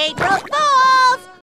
April Fool!